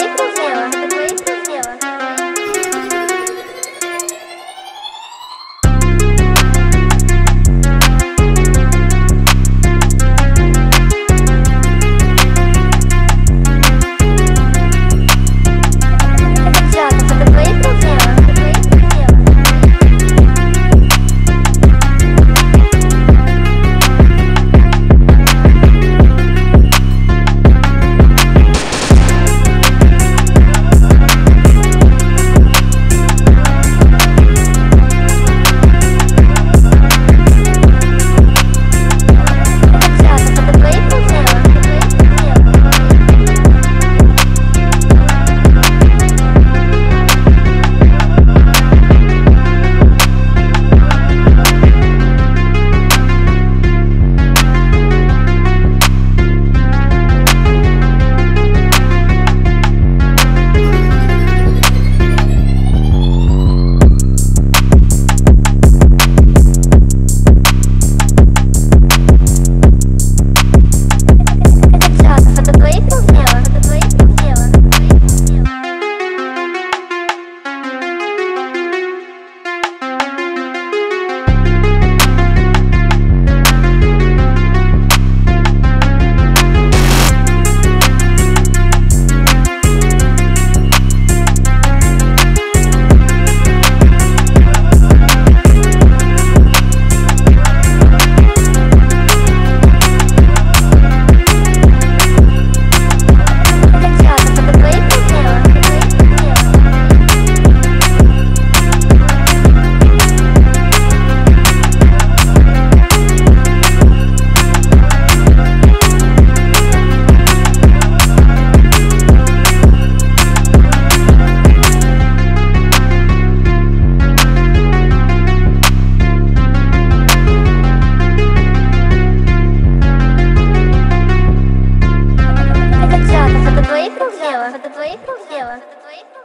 wait. рук дело. Это твоих рук?